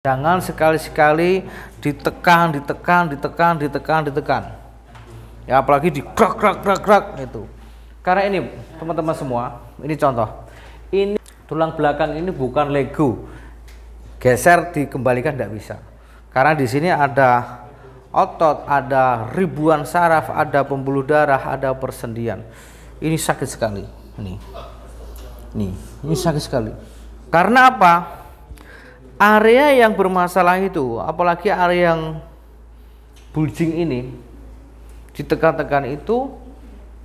Jangan sekali-sekali ditekan, ditekan, ditekan, ditekan, ditekan. Ya apalagi di krak krak krak krak itu. Karena ini teman-teman semua, ini contoh. Ini tulang belakang ini bukan Lego. Geser dikembalikan tidak bisa. Karena di sini ada otot, ada ribuan saraf, ada pembuluh darah, ada persendian. Ini sakit sekali. Ini. Nih, ini sakit sekali. Karena apa? Area yang bermasalah itu, apalagi area yang bulging ini, ditekan-tekan itu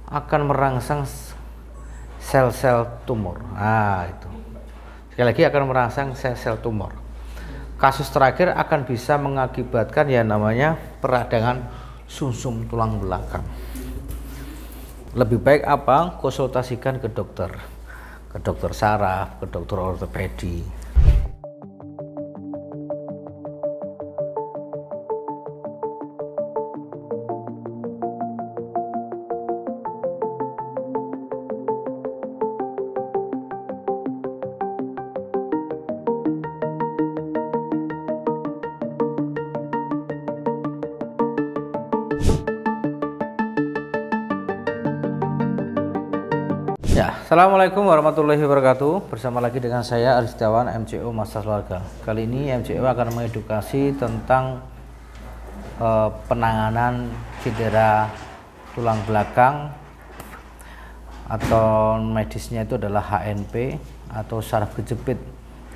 akan merangsang sel-sel tumor. Ah, itu. Sekali lagi akan merangsang sel-sel tumor. Kasus terakhir akan bisa mengakibatkan ya namanya peradangan sumsum -sum tulang belakang. Lebih baik apa? Konsultasikan ke dokter. Ke dokter saraf, ke dokter ortopedi. Assalamualaikum warahmatullahi wabarakatuh. Bersama lagi dengan saya Aris Setiawan MCO Masa Keluarga. Kali ini MCO akan mengedukasi tentang uh, penanganan cedera tulang belakang Atau medisnya itu adalah HNP Atau saraf kejepit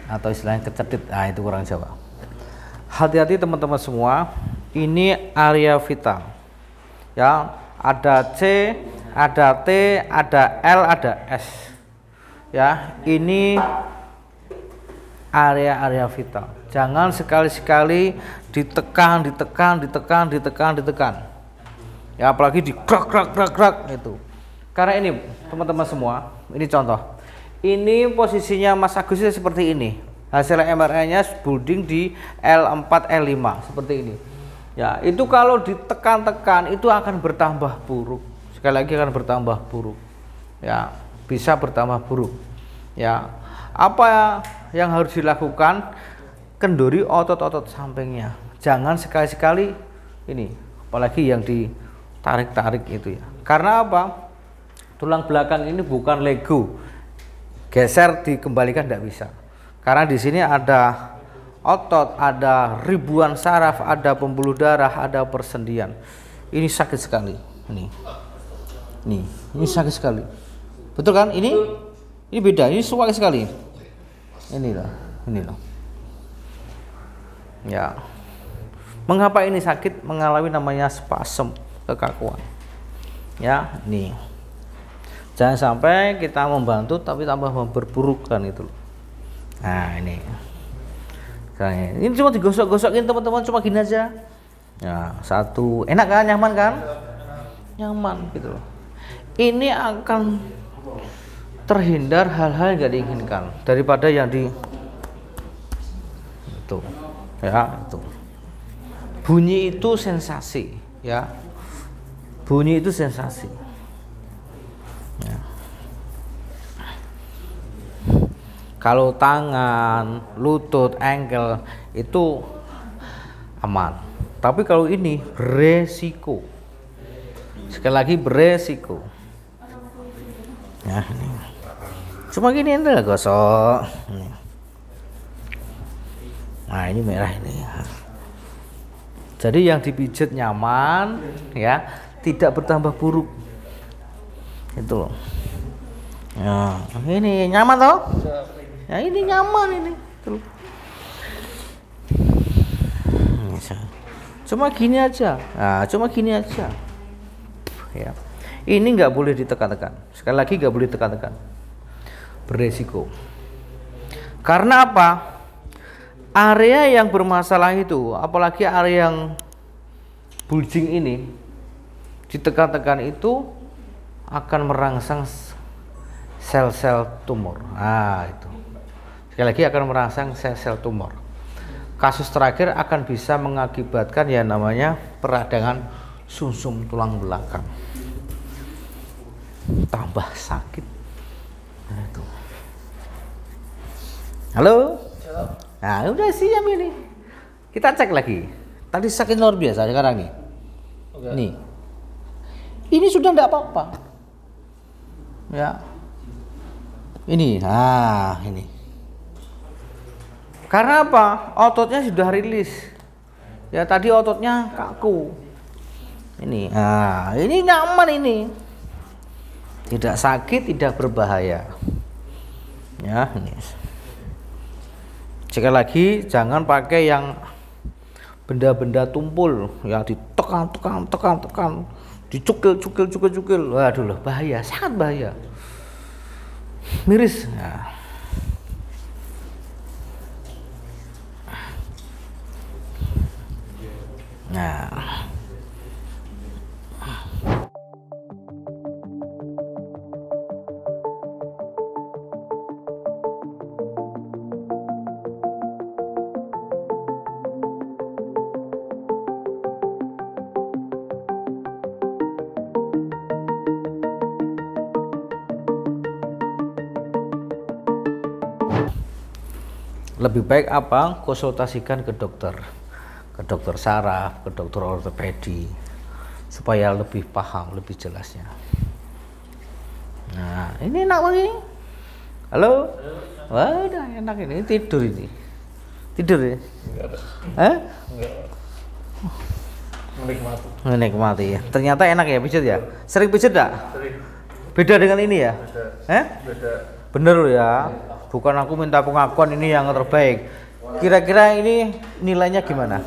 Atau istilahnya kecedit. Nah itu kurang Jawa. Hati-hati teman-teman semua. Ini area vital. Ya, ada C ada T, ada L, ada S. Ya, ini area-area vital. Jangan sekali-sekali ditekan, ditekan, ditekan, ditekan, ditekan. Ya, apalagi di krak krak krak krak itu. Karena ini teman-teman semua, ini contoh. Ini posisinya Mas Agus seperti ini. Hasil MRI-nya building di L4 L5 seperti ini. Ya, itu kalau ditekan-tekan itu akan bertambah buruk sekali lagi akan bertambah buruk. Ya bisa bertambah buruk. Ya apa yang harus dilakukan? Kendori otot-otot sampingnya. Jangan sekali-sekali ini apalagi yang ditarik-tarik itu ya. Karena apa? Tulang belakang ini bukan lego. Geser dikembalikan tidak bisa. Karena di sini ada otot ada ribuan saraf ada pembuluh darah ada persendian. Ini sakit sekali ini Nih, ini sakit sekali. Betul kan? Ini ini beda, ini suaka sekali. Ini loh, ini loh. Ya. Mengapa ini sakit? Mengalami namanya spasm kekakuan. Ya, nih. Jangan sampai kita membantu tapi tambah memperburukkan itu loh. Nah, ini. Ini cuma digosok-gosokin teman-teman cuma gini aja. Ya, satu. Enak kan? Nyaman kan? Nyaman gitu loh ini akan terhindar hal-hal yang gak diinginkan daripada yang di itu ya itu. Bunyi itu sensasi ya. Bunyi itu sensasi. Ya. kalau tangan lutut ankle itu aman. Tapi kalau ini resiko sekali lagi beresiko ya. Ini cuma gini anda gosok. Nah ini merah ini. Jadi yang dipijat nyaman ya tidak bertambah buruk. Itu loh. Ya ini nyaman toh? Ya ini nyaman ini. Cuma gini aja. Nah cuma gini aja. Ya ini nggak boleh ditekan-tekan. Sekali lagi nggak boleh tekan-tekan beresiko. Karena apa? Area yang bermasalah itu apalagi area yang bulging ini ditekan-tekan itu akan merangsang sel-sel tumor. Nah itu. Sekali lagi akan merangsang sel-sel tumor. Kasus terakhir akan bisa mengakibatkan ya namanya peradangan sumsum -sum tulang belakang tambah sakit nah, itu halo, halo. nah udah siap ini Kita cek lagi. Tadi sakit luar biasa sekarang nih. Enggak. Nih. Ini sudah enggak apa-apa. Ya. Ini, nah ini. Karena apa? Ototnya sudah rilis. Ya tadi ototnya kaku. Ini, nah ini nyaman ini. Tidak sakit, tidak berbahaya. Ya, ini. Sekali lagi jangan pakai yang benda-benda tumpul ya ditekan tekan tekan tekan dicukil cukil cukil cukil waduh loh bahaya sangat bahaya miris nah. nah lebih baik apa? Konsultasikan ke dokter. Ke dokter saraf ke dokter ortopedi. Supaya lebih paham lebih jelasnya. Nah ini enak banget ini halo? Wah udah enak ini. Tidur ini. Tidur ya. Hah? Enggak. Menikmati. menikmati. Ya ternyata enak ya pijat ya? Sering pijat enggak? Sering. beda dengan ini ya? Beda. eh Beda. bener ya bukan aku minta pengakuan ini yang terbaik. Kira-kira ini nilainya gimana?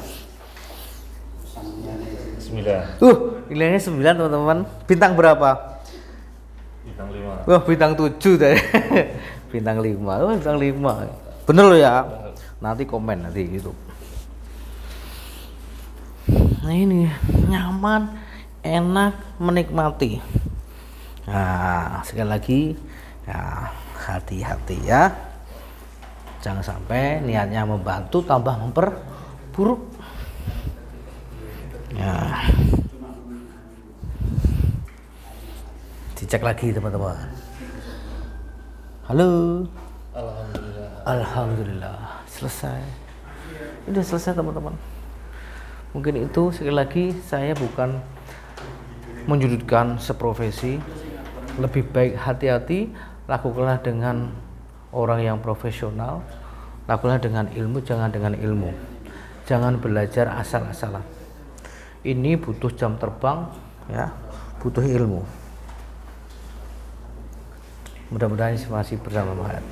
Sembilan. uh nilainya 9 teman-teman. Bintang berapa? Bintang lima. wah bintang 7 tadi bintang 5 wah bintang 5 bener loh ya? Nanti komen nanti gitu. Nah ini nyaman enak menikmati. Nah sekali lagi ya hati-hati ya jangan sampai niatnya membantu tambah memperburuk ya dicek lagi teman-teman halo Alhamdulillah. Alhamdulillah selesai. Udah selesai teman-teman. Mungkin itu sekali lagi saya bukan menyudutkan seprofesi. Lebih baik hati-hati, lakukanlah dengan orang yang profesional, lakukanlah dengan ilmu, jangan dengan ilmu. Jangan belajar asal-asalan. Ini butuh jam terbang, ya, butuh ilmu. Mudah-mudahan masih bersama Mahat.